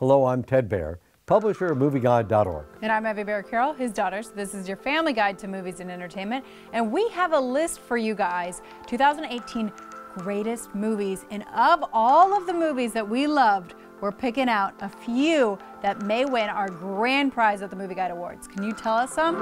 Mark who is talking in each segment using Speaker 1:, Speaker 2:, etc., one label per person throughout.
Speaker 1: Hello, I'm Ted Baehr, publisher of MovieGuide.org.
Speaker 2: And I'm Evie Baehr Carroll, his daughter. So this is your family guide to movies and entertainment. And we have a list for you guys 2018 greatest movies. And of all of the movies that we loved, we're picking out a few that may win our grand prize at the Movie Guide Awards. Can you tell us some?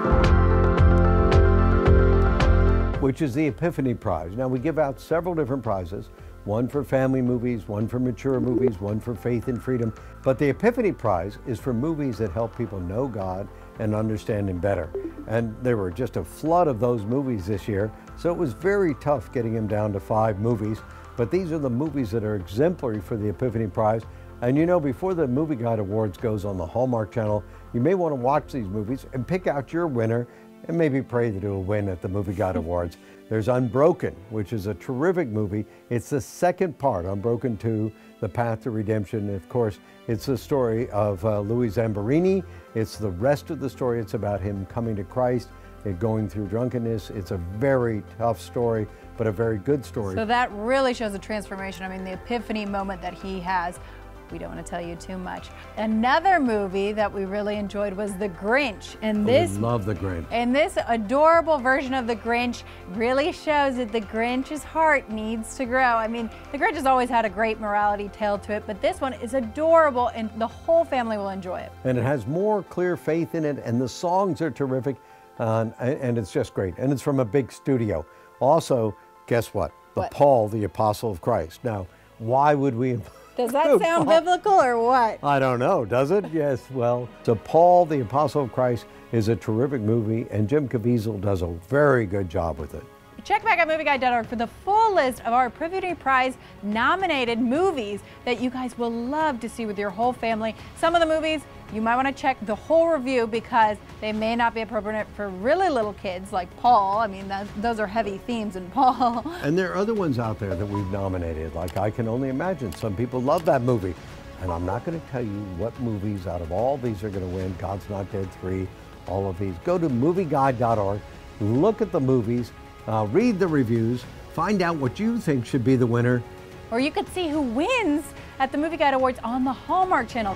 Speaker 1: Which is the Epiphany Prize. Now, we give out several different prizes one for family movies, one for mature movies, one for faith and freedom. But the Epiphany Prize is for movies that help people know God and understand Him better. And there were just a flood of those movies this year, so it was very tough getting them down to five movies. But these are the movies that are exemplary for the Epiphany Prize. And you know, before the Movie Guide Awards goes on the Hallmark Channel, you may want to watch these movies and pick out your winner and maybe pray that it will win at the Movie Guide Awards. There's Unbroken, which is a terrific movie. It's the second part, Unbroken 2, The Path to Redemption. Of course, it's the story of uh, Louis Zamperini. It's the rest of the story. It's about him coming to Christ and going through drunkenness. It's a very tough story, but a very good story.
Speaker 2: So that really shows a transformation. I mean, the epiphany moment that he has we don't want to tell you too much. Another movie that we really enjoyed was The Grinch.
Speaker 1: And this oh, love The Grinch.
Speaker 2: And this adorable version of The Grinch really shows that the Grinch's heart needs to grow. I mean, The Grinch has always had a great morality tale to it, but this one is adorable and the whole family will enjoy it.
Speaker 1: And it has more clear faith in it and the songs are terrific uh, and it's just great. And it's from a big studio. Also, guess what? The what? Paul, the Apostle of Christ. Now, why would we
Speaker 2: does that sound biblical or what?
Speaker 1: I don't know. Does it? yes. Well, so Paul, the Apostle of Christ, is a terrific movie, and Jim Caviezel does a very good job with it.
Speaker 2: Check back at MovieGuide.org for the full list of our Epiphany Prize nominated movies that you guys will love to see with your whole family. Some of the movies you might want to check the whole review because they may not be appropriate for really little kids like Paul. I mean, that, those are heavy themes in Paul.
Speaker 1: And there are other ones out there that we've nominated, like I Can Only Imagine. Some people love that movie. And I'm not going to tell you what movies out of all these are going to win. God's Not Dead 3, all of these. Go to movieguide.org, look at the movies, uh, read the reviews, find out what you think should be the winner.
Speaker 2: Or you could see who wins at the Movie Guide Awards on the Hallmark Channel.